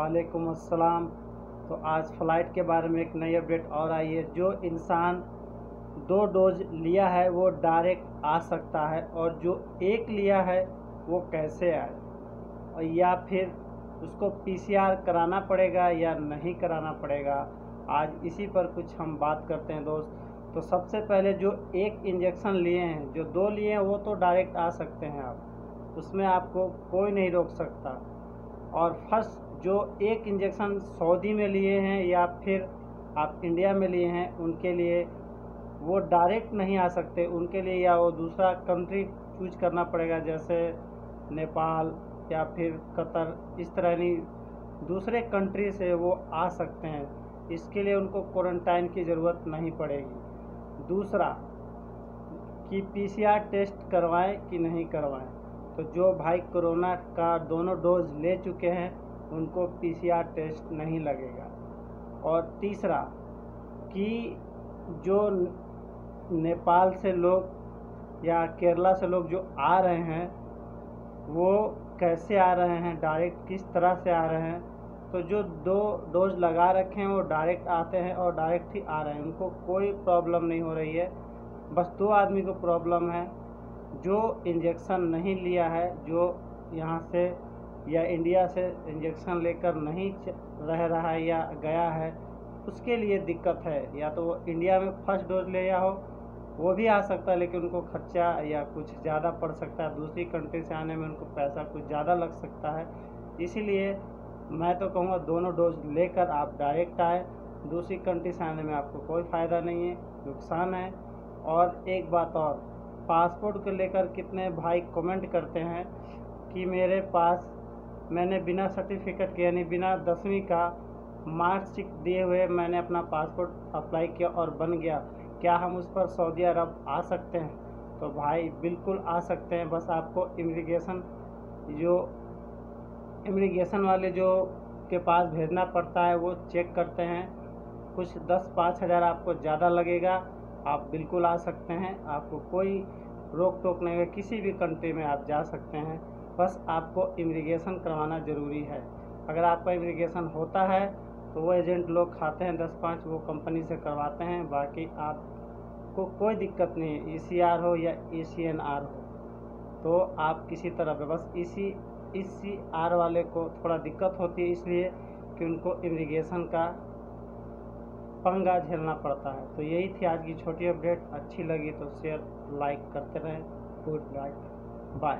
वालेकुम अस्सलाम। तो आज फ़्लाइट के बारे में एक नई अपडेट और आई है। जो इंसान दो डोज लिया है, वो डायरेक्ट आ सकता है और जो एक लिया है, वो कैसे आए? और या फिर उसको पीसीआर कराना पड़ेगा या नहीं कराना पड़ेगा, आज इसी पर कुछ हम बात करते हैं दोस्त। तो सबसे पहले जो एक इंजेक्शन लिए हैं, जो दो लिए हैं, वो तो डायरेक्ट आ सकते हैं आप। उसमें आपको कोई नहीं रोक सकता। और फ़र्स्ट जो एक इंजेक्शन सऊदी में लिए हैं या फिर आप इंडिया में लिए हैं, उनके लिए वो डायरेक्ट नहीं आ सकते। उनके लिए या वो दूसरा कंट्री चूज़ करना पड़ेगा, जैसे नेपाल या फिर कतर, इस तरह नहीं, दूसरे कंट्री से वो आ सकते हैं। इसके लिए उनको क्वारंटाइन की ज़रूरत नहीं पड़ेगी। दूसरा, कि पीसीआर टेस्ट करवाएँ कि नहीं करवाएँ। तो जो भाई कोरोना का दोनों डोज ले चुके हैं उनको पीसीआर टेस्ट नहीं लगेगा। और तीसरा, कि जो नेपाल से लोग या केरला से लोग जो आ रहे हैं, वो कैसे आ रहे हैं डायरेक्ट किस तरह से आ रहे हैं तो जो दो डोज लगा रखे हैं, वो डायरेक्ट आते हैं और डायरेक्ट ही आ रहे हैं। उनको कोई प्रॉब्लम नहीं हो रही है। बस दो आदमी को प्रॉब्लम है, जो इंजेक्शन नहीं लिया है, जो यहाँ से या इंडिया से इंजेक्शन लेकर नहीं रह रहा है या गया है, उसके लिए दिक्कत है। या तो वो इंडिया में फ़र्स्ट डोज ले या हो, वो भी आ सकता है, लेकिन उनको खर्चा या कुछ ज़्यादा पड़ सकता है। दूसरी कंट्री से आने में उनको पैसा कुछ ज़्यादा लग सकता है। इसीलिए मैं तो कहूँगा दोनों डोज लेकर आप डायरेक्ट आए। दूसरी कंट्री से आने में आपको कोई फ़ायदा नहीं है, नुकसान है। और एक बात और, पासपोर्ट को लेकर कितने भाई कमेंट करते हैं कि मेरे पास मैंने बिना सर्टिफिकेट के, यानी बिना दसवीं का मार्कशीट दिए हुए मैंने अपना पासपोर्ट अप्लाई किया और बन गया। क्या हम उस पर सऊदी अरब आ सकते हैं? तो भाई, बिल्कुल आ सकते हैं। बस आपको इमिग्रेशन जो इमिग्रेशन वाले जो के पास भेजना पड़ता है, वो चेक करते हैं। कुछ दस पाँच हज़ार आपको ज़्यादा लगेगा। आप बिल्कुल आ सकते हैं। आपको कोई रोक टोक नहीं है। किसी भी कंट्री में आप जा सकते हैं। बस आपको इमिग्रेशन करवाना ज़रूरी है। अगर आपका इमिग्रेशन होता है तो वो एजेंट लोग खाते हैं दस पाँच, वो कंपनी से करवाते हैं, बाकी आपको कोई दिक्कत नहीं है। ई आर हो या ई आर हो तो आप किसी तरह पे बस इसी इस सी आर वाले को थोड़ा दिक्कत होती है, इसलिए कि उनको इमिग्रेशन का पंगा झेलना पड़ता है। तो यही थी आज की छोटी अपडेट। अच्छी लगी तो शेयर, लाइक करते रहें। Good night. बाय।